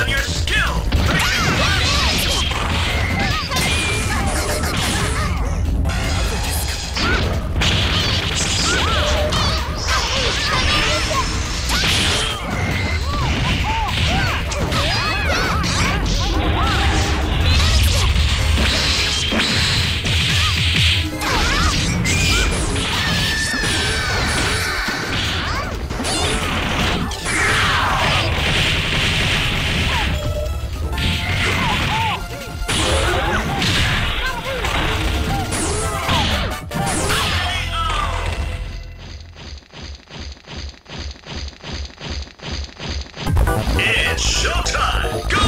on your Showtime! Go!